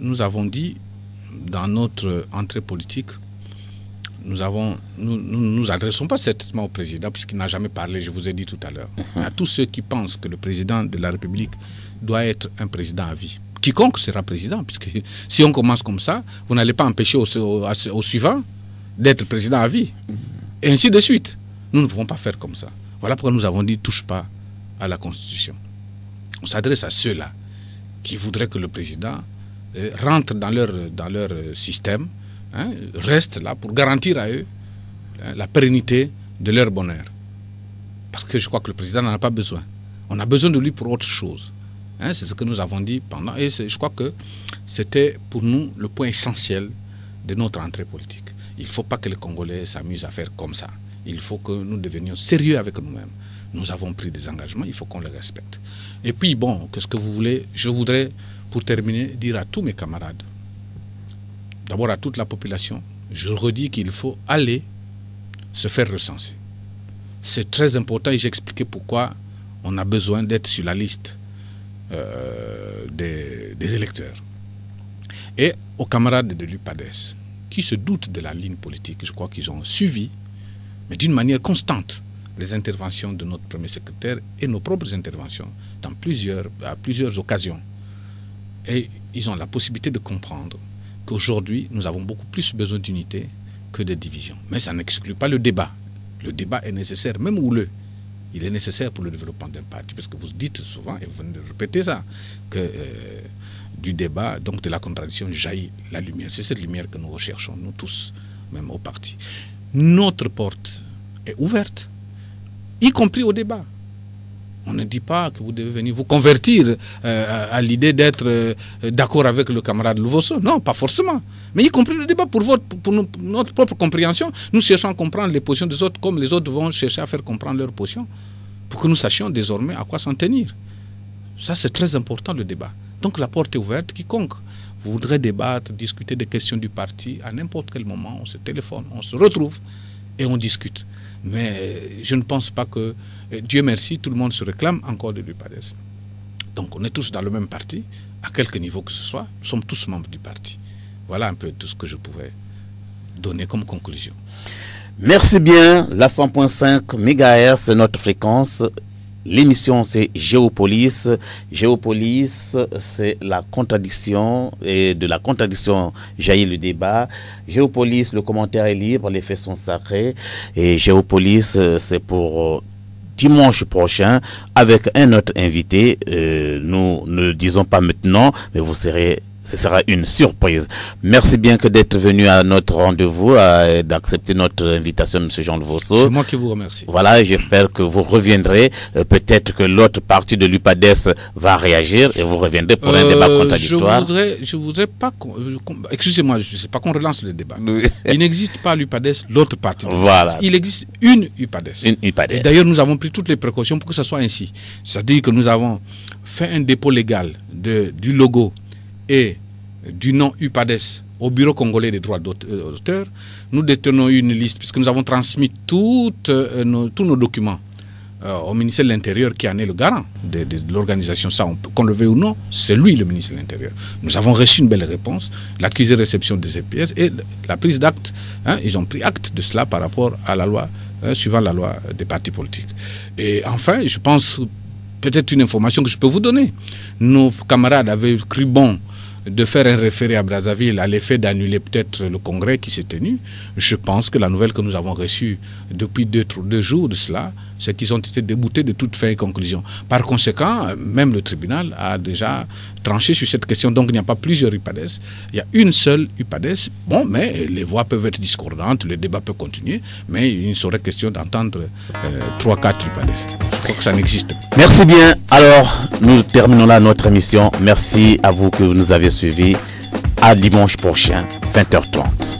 nous avons dit dans notre entrée politique nous avons, nous, nous, adressons pas certainement au président puisqu'il n'a jamais parlé, je vous ai dit tout à l'heure. Mhm. À tous ceux qui pensent que le président de la République doit être un président à vie. Quiconque sera président, puisque si on commence comme ça, vous n'allez pas empêcher au, au, suivant d'être président à vie. Et ainsi de suite. Nous ne pouvons pas faire comme ça. Voilà pourquoi nous avons dit touche pas à la Constitution. On s'adresse à ceux-là qui voudraient que le président euh, rentre dans leur, dans leur système, hein, restent là pour garantir à eux hein, la pérennité de leur bonheur. Parce que je crois que le président n'en a pas besoin. On a besoin de lui pour autre chose. Hein, c'est ce que nous avons dit pendant. Et je crois que c'était pour nous le point essentiel de notre entrée politique. Il ne faut pas que les Congolais s'amusent à faire comme ça. Il faut que nous devenions sérieux avec nous-mêmes. Nous avons pris des engagements, il faut qu'on les respecte. Et puis, bon, qu'est-ce que vous voulez? Je voudrais, pour terminer, dire à tous mes camarades d'abord à toute la population, je redis qu'il faut aller se faire recenser. C'est très important et j'expliquais pourquoi on a besoin d'être sur la liste euh, des, électeurs. Et aux camarades de l'UPADES, qui se doutent de la ligne politique, je crois qu'ils ont suivi, mais d'une manière constante, les interventions de notre premier secrétaire et nos propres interventions à plusieurs occasions. Et ils ont la possibilité de comprendre qu'aujourd'hui, nous avons beaucoup plus besoin d'unité que de division. Mais ça n'exclut pas le débat. Le débat est nécessaire, même houleux. Il est nécessaire pour le développement d'un parti, parce que vous dites souvent, et vous venez de répéter ça, que euh, du débat, donc de la contradiction, jaillit la lumière. C'est cette lumière que nous recherchons, nous tous, même au parti. Notre porte est ouverte, y compris au débat. On ne dit pas que vous devez venir vous convertir euh, à, l'idée d'être euh, d'accord avec le camarade Louvosso. Non, pas forcément. Mais y compris le débat pour, votre, pour notre propre compréhension. Nous cherchons à comprendre les positions des autres comme les autres vont chercher à faire comprendre leurs positions pour que nous sachions désormais à quoi s'en tenir. Ça, c'est très important le débat. Donc la porte est ouverte. Quiconque voudrait débattre, discuter des questions du parti, à n'importe quel moment, on se téléphone, on se retrouve et on discute. Mais je ne pense pas que, Dieu merci, tout le monde se réclame encore de l'UPADES. Donc on est tous dans le même parti, à quelque niveau que ce soit, nous sommes tous membres du parti. Voilà un peu tout ce que je pouvais donner comme conclusion. Merci bien. La 100.5 MHz, c'est notre fréquence. L'émission, c'est Géopolis. Géopolis, c'est la contradiction, et de la contradiction jaillit le débat. Géopolis, le commentaire est libre, les faits sont sacrés. Et Géopolis, c'est pour euh, dimanche prochain avec un autre invité. Euh, nous ne le disons pas maintenant, mais vous serez ce sera une surprise. Merci bien que d'être venu à notre rendez-vous, d'accepter notre invitation, M. Jean de Vosso. C'est moi qui vous remercie. Voilà, j'espère que vous reviendrez. Euh, peut-être que l'autre partie de l'UPADES va réagir et vous reviendrez pour un débat euh, contradictoire. Je voudrais, je voudrais pas. Excusez-moi, je ne sais pas qu'on relance le débat. Il n'existe pas l'UPADES, l'autre partie. Voilà. Il existe une UPADES. Une UPADES. Et d'ailleurs, nous avons pris toutes les précautions pour que ce soit ainsi. C'est-à-dire que nous avons fait un dépôt légal de, du logo et du nom UPADES au Bureau congolais des droits euh, d'auteur, nous détenons une liste, puisque nous avons transmis euh, tous nos documents euh, au ministère de l'Intérieur qui en est le garant de, l'organisation. Ça, qu'on le veuille ou non, c'est lui le ministre de l'Intérieur. Nous avons reçu une belle réponse, l'accusé réception des pièces et la prise d'acte. Hein, ils ont pris acte de cela par rapport à la loi, hein, suivant la loi des partis politiques. Et enfin, je pense peut-être une information que je peux vous donner. Nos camarades avaient cru bon de faire un référé à Brazzaville à l'effet d'annuler peut-être le congrès qui s'est tenu, je pense que la nouvelle que nous avons reçue depuis deux, deux jours de cela, c'est qu'ils ont été déboutés de toute fin et conclusion. Par conséquent, même le tribunal a déjà tranché sur cette question. Donc il n'y a pas plusieurs UPADES, il y a une seule UPADES. Bon, mais les voix peuvent être discordantes, le débat peut continuer, mais il serait question d'entendre euh, trois, quatre UPADES. Je crois que ça n'existe. Merci bien. Alors, nous terminons là notre émission. Merci à vous que vous nous avez suivis. À dimanche prochain, 20h30.